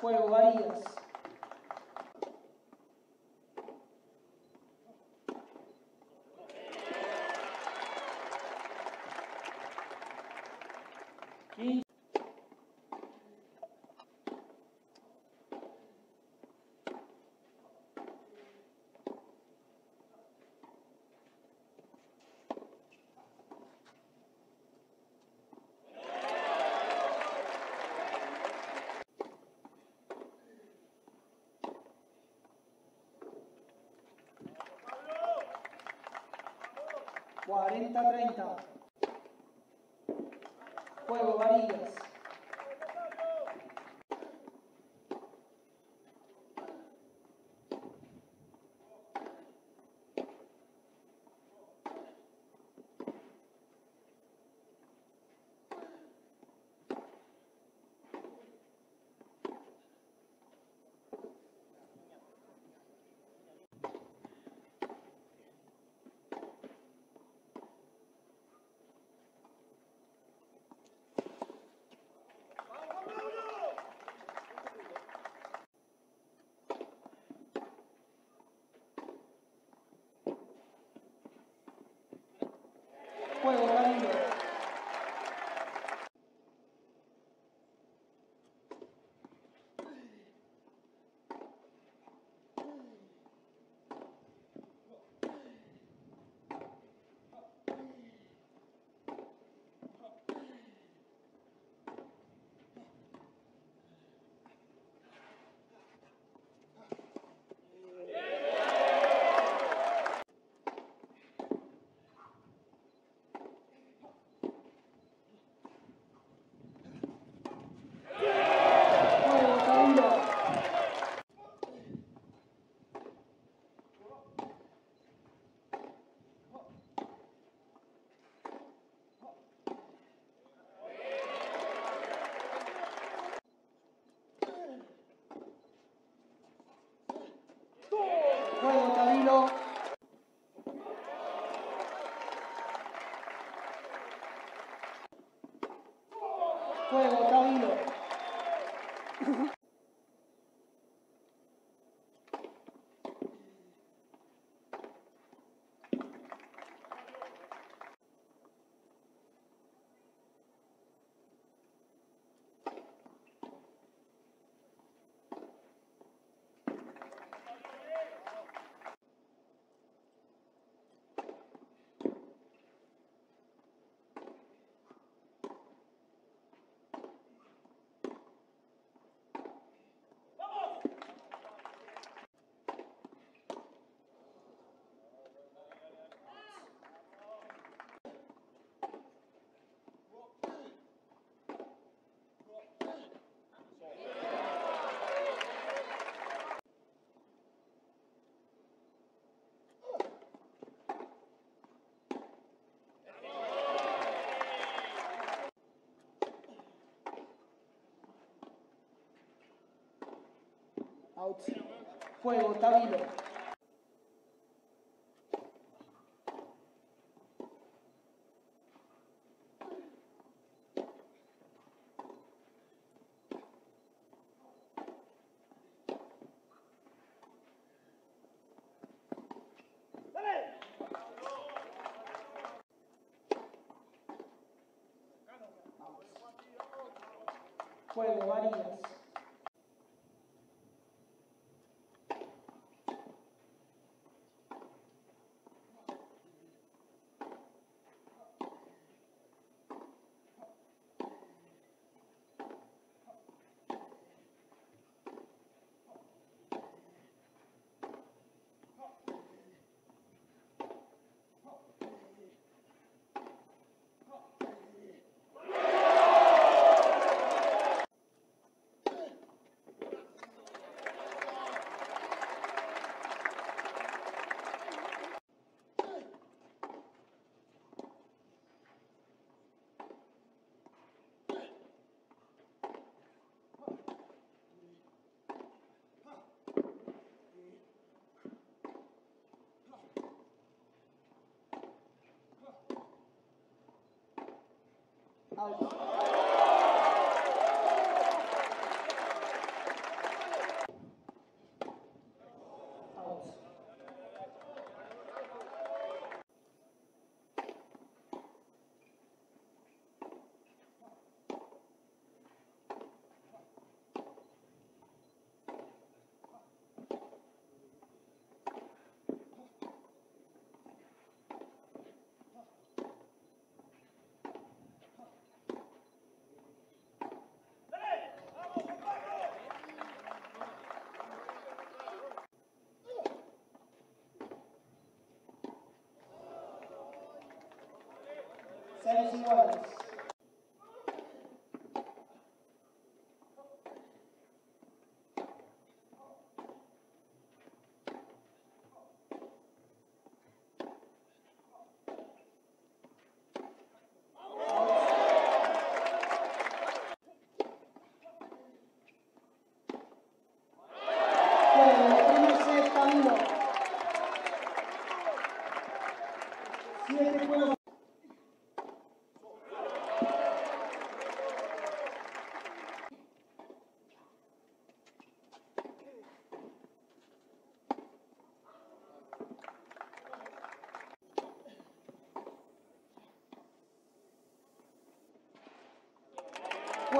Juego Varillas. 40-30. Juego, varillas. Juego Camilo. Juego Camilo. Juego Camilo. Juego Camilo. Out. Juego Tabilo. Juego Varillas. Out. Set, Camilo. Siete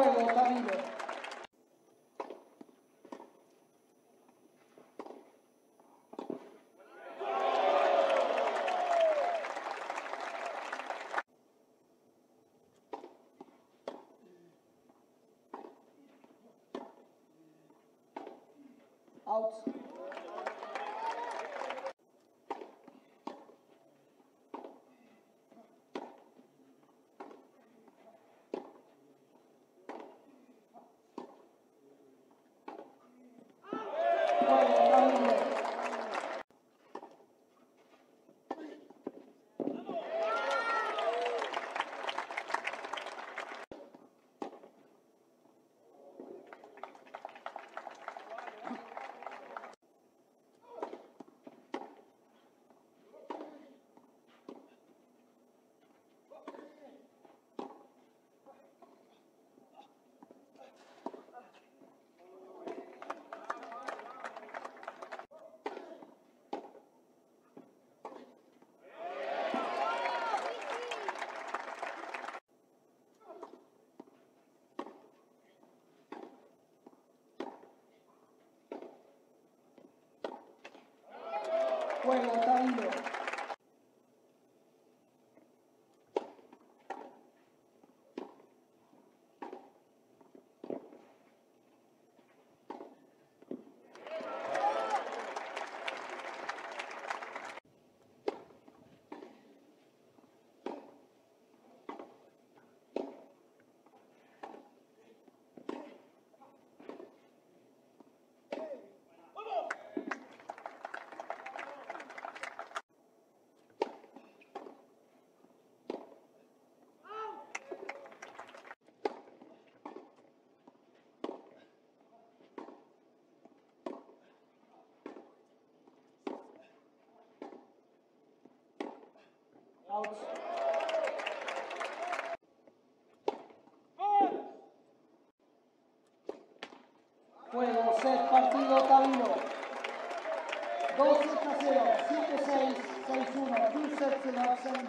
juegos. Juego, Camilo. Out. Juego, Juego, Camilo. Out. Juego, partido, Camilo. 12 a 0, 7-6, 6-1, 2 sets seven